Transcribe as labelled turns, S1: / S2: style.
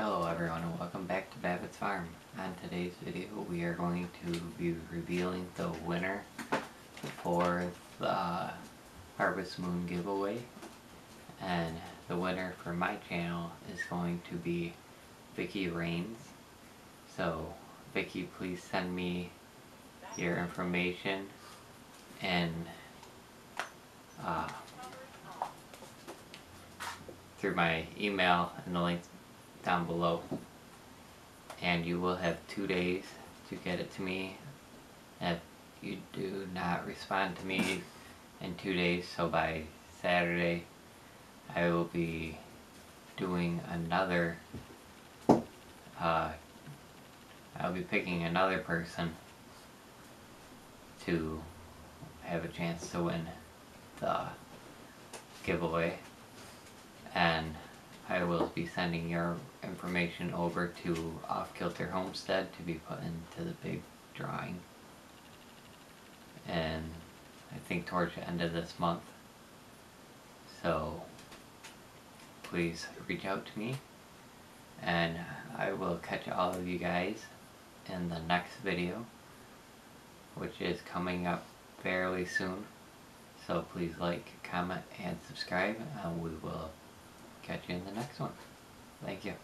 S1: Hello everyone and welcome back to Babbitt's Farm. On today's video we are going to be revealing the winner for the Harvest Moon giveaway. And the winner for my channel is going to be Vicky Rains. So Vicky please send me your information and uh, through my email and the link down below. And you will have two days to get it to me. If you do not respond to me in two days so by Saturday I will be doing another uh, I'll be picking another person to have a chance to win the giveaway I will be sending your information over to Off Kilter Homestead to be put into the big drawing. And I think towards the end of this month. So please reach out to me. And I will catch all of you guys in the next video which is coming up fairly soon. So please like, comment, and subscribe and we will catch you next one. Thank you.